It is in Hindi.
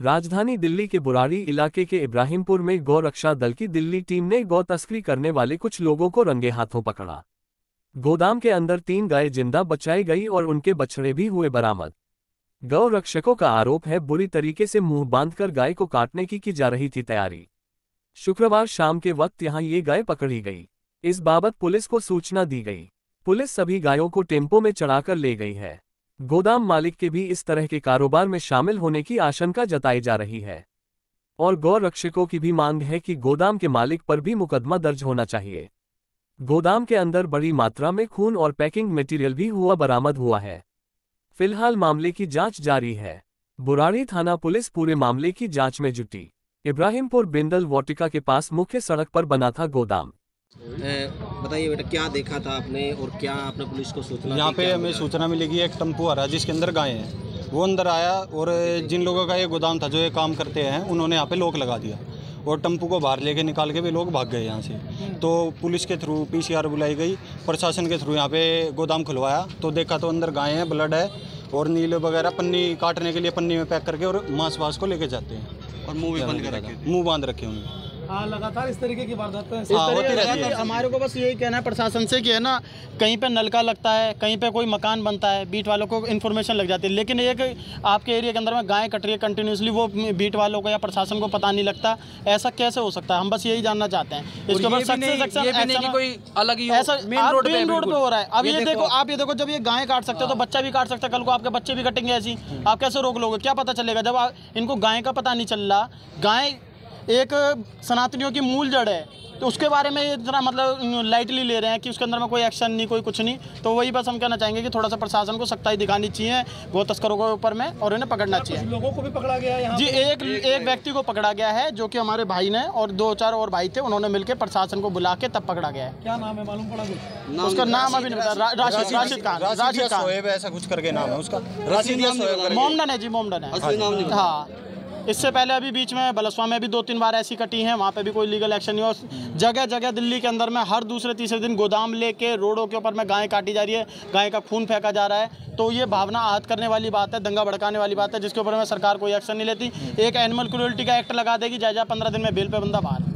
राजधानी दिल्ली के बुरारी इलाके के इब्राहिमपुर में गौ रक्षा दल की दिल्ली टीम ने गौ तस्करी करने वाले कुछ लोगों को रंगे हाथों पकड़ा। गोदाम के अंदर तीन गाय ज़िंदा बचाई गई और उनके बछड़े भी हुए बरामद। गौ रक्षकों का आरोप है, बुरी तरीके से मुँह बांधकर गाय को काटने की की जा रही थी तैयारी। शुक्रवार शाम के वक्त यहाँ ये गाय पकड़ी गई। इस बाबत पुलिस को सूचना दी गई। पुलिस सभी गायों को टेंपो में चढ़ाकर ले गई है। गोदाम मालिक के भी इस तरह के कारोबार में शामिल होने की आशंका जताई जा रही है। और गौ रक्षकों की भी मांग है कि गोदाम के मालिक पर भी मुकदमा दर्ज होना चाहिए। गोदाम के अंदर बड़ी मात्रा में खून और पैकिंग मटेरियल भी हुआ बरामद हुआ है। फ़िलहाल मामले की जाँच जारी है। बुराड़ी थाना पुलिस पूरे मामले की जाँच में जुटी। इब्राहिमपुर बिंदल वाटिका के पास मुख्य सड़क पर बना था गोदाम। बताइए बेटा क्या देखा था आपने और क्या आपने पुलिस को सूचना यहाँ पे हमें सूचना मिली कि एक टम्पू आ रहा है जिसके अंदर गाय हैं। वो अंदर आया और जिन लोगों का ये गोदाम था जो ये काम करते हैं उन्होंने यहाँ पे लोक लगा दिया और टम्पू को बाहर लेके निकाल के भी लोग भाग गए यहाँ से। तो पुलिस के थ्रू पीसीआर बुलाई गई प्रशासन के थ्रू यहाँ पे गोदाम खुलवाया। तो देखा तो अंदर गाय हैं ब्लड है और नीले वगैरह पन्नी काटने के लिए पन्नी में पैक करके और मांस वास को लेके जाते हैं। और मुँह भी बंद कर मुँह बाँध रखे उन्होंने हाँ लगातार इस तरीके की वारदातें हाँ। हमारे को बस यही कहना है प्रशासन से कि है ना कहीं पे नलका लगता है कहीं पे कोई मकान बनता है बीट वालों को इन्फॉर्मेशन लग जाती है। लेकिन एक आपके एरिया के अंदर में गाय कट रही है कंटिन्यूसली वो बीट वालों को या प्रशासन को पता नहीं लगता। ऐसा कैसे हो सकता है? हम बस यही जानना चाहते हैं। इसके सख्त कोई अलग ही ऐसा मेन रोड पे। हो रहा है। अब ये देखो। आप ये देखो जब ये गाय काट सकते हो तो बच्चा भी काट सकता है। कल को आपके बच्चे भी कटेंगे ऐसी आप कैसे रोक लोगे? क्या पता चलेगा? जब इनको गाय का पता नहीं चल रहा गाय एक सनातनियों की मूल जड़ है। तो उसके बारे में इतना मतलब लाइटली ले रहे हैं कि उसके अंदर में कोई एक्शन नहीं कोई कुछ नहीं। तो वही बस हम कहना चाहेंगे कि थोड़ा सा प्रशासन को सख्ताई दिखानी चाहिए गौ तस्करों के ऊपर में और इन्हें पकड़ना चाहिए। लोगों को भी पकड़ा गया है जी एक एक व्यक्ति को पकड़ा गया है जो कि हमारे भाई ने और दो चार और भाई थे उन्होंने मिलकर प्रशासन को बुला के तब पकड़ा गया है। क्या नाम है मालूम पड़ा कुछ? उसका नाम अभी नहीं पता राशिद राशिद खान राशिद खान। ऐसा कुछ करके नाम है उसका। राशिद मोमडन है जी मोमडन है। असली नाम नहीं हाँ। इससे पहले अभी बीच में बलसवा में भी दो तीन बार ऐसी कटी हैं, वहाँ पे भी कोई लीगल एक्शन नहीं हो। जगह जगह दिल्ली के अंदर में हर दूसरे तीसरे दिन गोदाम लेके रोडों के ऊपर में गाय काटी जा रही है, गाय का खून फेंका जा रहा है। तो ये भावना आहत करने वाली बात है, दंगा भड़काने वाली बात है, जिसके ऊपर में सरकार कोई एक्शन नहीं लेती। एक एनिमल क्रूअल्टी का एक्ट लगा देगी जायजा पंद्रह दिन में बेल पर बंदा बाहर